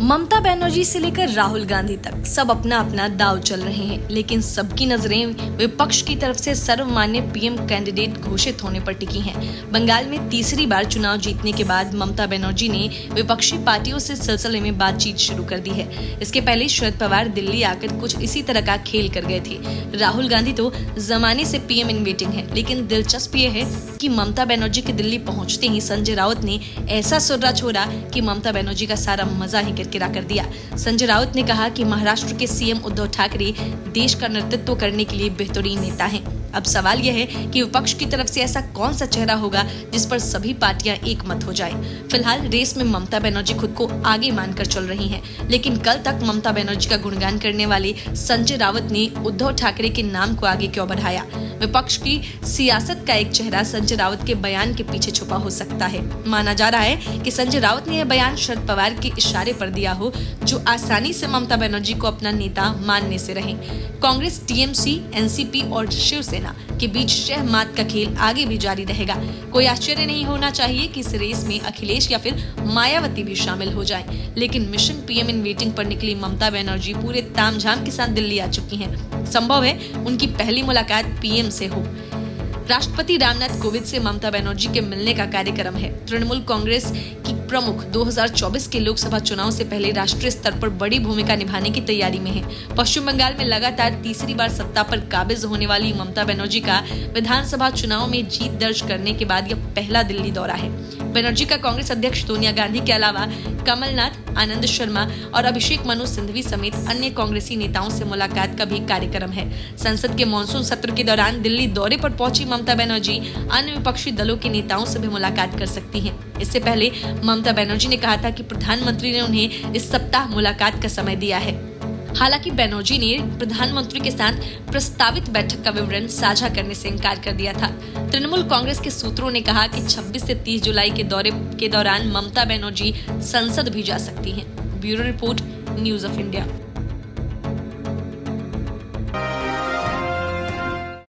ममता बनर्जी से लेकर राहुल गांधी तक सब अपना अपना दाव चल रहे हैं, लेकिन सबकी नज़रें विपक्ष की तरफ़ से सर्वमान्य पीएम कैंडिडेट घोषित होने पर टिकी हैं। बंगाल में तीसरी बार चुनाव जीतने के बाद ममता बनर्जी ने विपक्षी पार्टियों से सिलसिले में बातचीत शुरू कर दी है इसके पहले शरद पवार दिल्ली आकर कुछ इसी तरह का खेल कर गए थे राहुल गांधी तो जमाने से पीएम इन वेटिंग है, लेकिन दिलचस्प ये है कि ममता बनर्जी के दिल्ली पहुँचते ही संजय राउत ने ऐसा सुर्रा छोड़ा कि ममता बनर्जी का सारा मज़ा ही किरकिरा कर दिया। संजय राउत ने कहा कि महाराष्ट्र के सीएम उद्धव ठाकरे देश का नेतृत्व करने के लिए बेहतरीन नेता हैं। अब सवाल यह है कि विपक्ष की तरफ़ से ऐसा कौन सा चेहरा होगा जिस पर सभी पार्टियाँ एक मत हो जाए। फ़िलहाल रेस में ममता बनर्जी खुद को आगे मानकर चल रही हैं, लेकिन कल तक ममता बनर्जी का गुणगान करने वाले संजय रावत ने उद्धव ठाकरे के नाम को आगे क्यों बढ़ाया? विपक्ष की सियासत का एक चेहरा संजय रावत के बयान के पीछे छुपा हो सकता है। माना जा रहा है कि संजय रावत ने यह बयान शरद पवार के इशारे पर दिया हो, जो आसानी से ममता बनर्जी को अपना नेता मानने से रहे। कांग्रेस, टीएमसी, एनसीपी और शिवसेना के बीच शह मात का खेल आगे भी जारी रहेगा। कोई आश्चर्य नहीं होना चाहिए कि इस रेस में अखिलेश या फिर मायावती भी शामिल हो जाए। लेकिन मिशन पीएम इन वेटिंग पर निकली ममता बनर्जी पूरे तामझाम के साथ दिल्ली आ चुकी हैं। संभव है उनकी पहली मुलाकात पीएम से हो। राष्ट्रपति रामनाथ कोविंद से ममता बनर्जी के मिलने का कार्यक्रम है। तृणमूल कांग्रेस प्रमुख 2024 के लोकसभा चुनाव से पहले राष्ट्रीय स्तर पर बड़ी भूमिका निभाने की तैयारी में हैं। पश्चिम बंगाल में लगातार तीसरी बार सत्ता पर काबिज होने वाली ममता बनर्जी का विधानसभा चुनाव में जीत दर्ज करने के बाद यह पहला दिल्ली दौरा है बनर्जी का कांग्रेस अध्यक्ष सोनिया गांधी के अलावा कमलनाथ आनंद शर्मा और अभिषेक मनु सिंधवी समेत अन्य कांग्रेसी नेताओं से मुलाकात का भी कार्यक्रम है। संसद के मानसून सत्र के दौरान दिल्ली दौरे पर पहुँची ममता बनर्जी अन्य विपक्षी दलों के नेताओं से भी मुलाकात कर सकती है। इससे पहले ममता बनर्जी ने कहा था की प्रधानमंत्री ने उन्हें इस सप्ताह मुलाकात का समय दिया है। हालाँकि बनर्जी ने प्रधानमंत्री के साथ प्रस्तावित बैठक का विवरण साझा करने से इनकार कर दिया था तृणमूल कांग्रेस के सूत्रों ने कहा कि 26 से 30 जुलाई के दौरे के दौरान ममता बनर्जी संसद भी जा सकती हैं। Bureau report, news of India